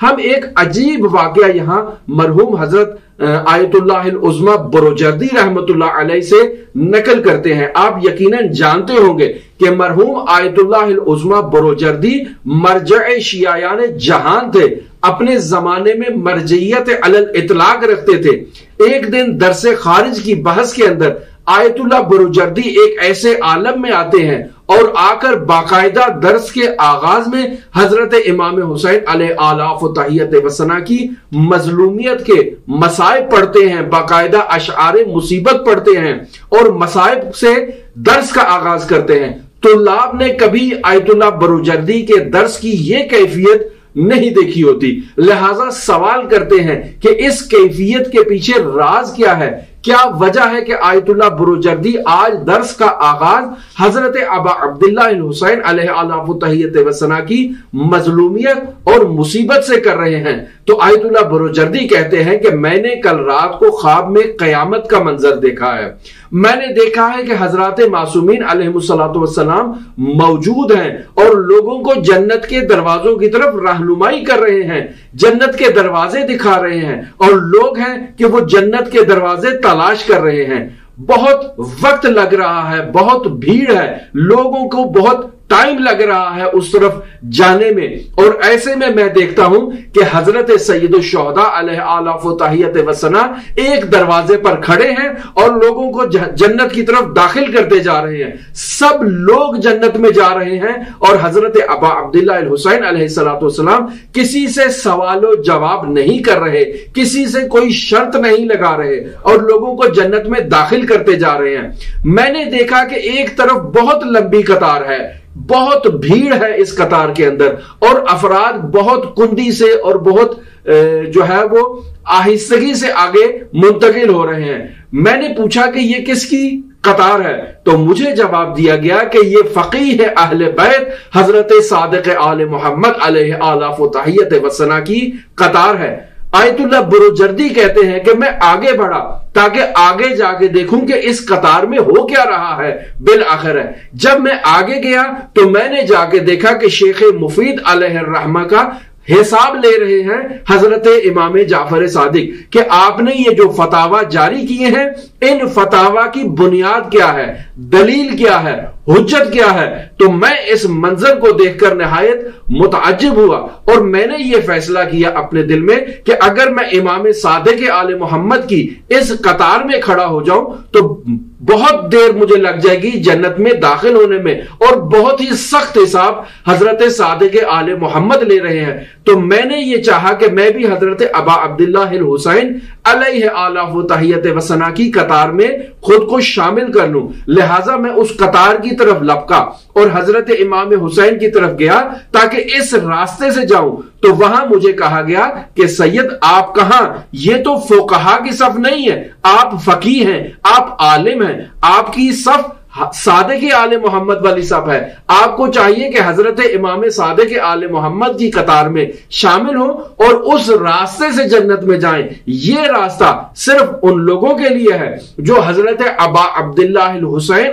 हम एक अजीब वाक्य यहाँ मरहूम हज़रत आयतुल्लाह बरोजर्दी अलैह से नकल करते हैं। आप यकीनन जानते होंगे कि मरहूम आयतुल्लाह बरोजर्दी मरज शियायान जहान थे। अपने जमाने में मरजियत अलल इतलाक रखते थे। एक दिन दरस खारिज की बहस के अंदर आयतुल्ला बरुजर्दी एक ऐसे आलम में आते हैं और आकर बाकायदा दर्स के आगाज़ में हज़रत इमाम हुसैन आलाफ तहियत वसना की मजलूमियत के मसाइब पढ़ते हैं, बाकायदा अशार मुसीबत पढ़ते हैं और मसाइब से दर्स का आगाज़ करते हैं। तो लाभ ने कभी आयतुल्ला बरुजर्दी के दर्स की यह कैफियत नहीं देखी होती। लिहाजा सवाल करते हैं कि इस कैफियत के पीछे राज क्या है? क्या वजह है कि आयतुल्ला बुरुजर्दी आज दर्स का आगाज़ हज़रत अबा अब्दुल्ला हुसैन तहियत वसना की मजलूमियत और मुसीबत से कर रहे हैं? तो आयतुल्ला बुरुजर्दी कहते हैं कि मैंने कल रात को ख्वाब में कयामत का मंजर देखा है। मैंने देखा है कि हज़रत मासूमीन अलैहिस्सलाम मौजूद हैं और लोगों को जन्नत के दरवाजों की तरफ़ रहनुमाई कर रहे हैं, जन्नत के दरवाजे दिखा रहे हैं और लोग हैं कि वो जन्नत के दरवाजे तलाश कर रहे हैं। बहुत वक्त लग रहा है, बहुत भीड़ है, लोगों को बहुत टाइम लग रहा है उस तरफ़ जाने में। और ऐसे में मैं देखता हूँ कि हज़रत सैद शहदा वसना एक दरवाजे पर खड़े हैं और लोगों को जन्नत की तरफ़ दाखिल करते जा रहे हैं। सब लोग जन्नत में जा रहे हैं और हज़रत अबा अब्दुल्ला हुसैन सलाम किसी से सवालो जवाब नहीं कर रहे, किसी से कोई शर्त नहीं लगा रहे और लोगों को जन्नत में दाखिल करते जा रहे हैं। मैंने देखा कि एक तरफ़ बहुत लंबी कतार है बहुत भीड़ है इस कतार के अंदर और अफराद बहुत कुंदी से और बहुत जो है वो आहिस्तगी से आगे मुंतकिल हो रहे हैं। मैंने पूछा कि ये किसकी कतार है? तो मुझे जवाब दिया गया कि ये फकी है अहल बैत, हज़रत सादक आल मोहम्मद आलाफ वसना की कतार है। आयतुल्ला बुरुजर्दी कहते हैं कि मैं आगे बढ़ा, ताकि आगे जाके देखूँ कि इस कतार में हो क्या रहा है। बिल आखिर है। जब मैं आगे गया तो मैंने जाके देखा कि शेख मुफीद अलहमा का हिसाब ले रहे हैं हज़रत इमाम जाफ़र सादिक, कि आपने ये जो फतावा जारी किए हैं, इन फतावा की बुनियाद क्या है? दलील क्या है? हुज्जत क्या है? तो मैं इस मंजर को देखकर नहायत मुताजिब हुआ और मैंने ये फैसला किया अपने दिल में कि अगर मैं इमाम सादे के आल मोहम्मद की इस कतार में खड़ा हो जाऊँ तो बहुत देर मुझे लग जाएगी जन्नत में दाखिल होने में और बहुत ही सख्त हिसाब हज़रत सादे के आल मोहम्मद ले रहे हैं। तो मैंने ये चाहा कि मैं भी हज़रत अबा अब्दुल्ला हुसैन तहियत वसना की कतार में खुद को शामिल कर लूँ। लिहाजा मैं उस कतार की तरफ़ लपका और हज़रत इमाम हुसैन की तरफ़ गया ताकि इस रास्ते से जाऊँ। तो वहाँ मुझे कहा गया कि सैयद, आप कहा? ये तो फोकहा की सफ नहीं है। आप फकी हैं, आप आलिम हैं। आपकी सफ सादे के आले मोहम्मद वाली साहब है। आपको चाहिए कि हज़रत इमाम सादे के आले मोहम्मद की कतार में शामिल हो और उस रास्ते से जन्नत में जाएँ। ये रास्ता सिर्फ़ उन लोगों के लिए है जो हज़रत अबा अब्दुल्ला हुसैन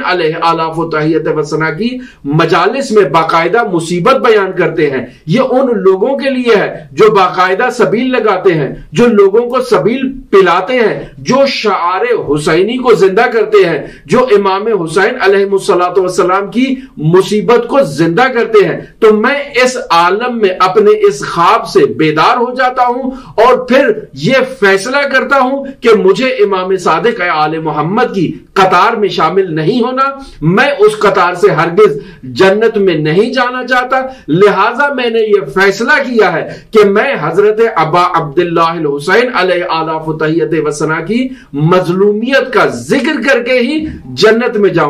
वसना की मजालिस में बाकायदा मुसीबत बयान करते हैं। ये उन लोगों के लिए है जो बाकायदा सबील लगाते हैं, जो लोगों को सबील पिलाते हैं जो शार हुसैनी को ज़िंदा करते हैं, जो इमाम हुसैन सलाम की मुसीबत को ज़िंदा करते हैं तो मैं इस आलम में अपने इस ख्वाब से बेदार हो जाता हूँ और फिर यह फैसला करता हूँ कि मुझे इमाम सादिक आल मोहम्मद की कतार में शामिल नहीं होना, मैं उस कतार से हरगिज जन्नत में नहीं जाना चाहता। लिहाजा मैंने यह फैसला किया है कि मैं हज़रत अबा अब्दुल्ला हुसैन तहियत वसना की मजलूमियत का ज़िक्र करके ही जन्नत में जाऊँ।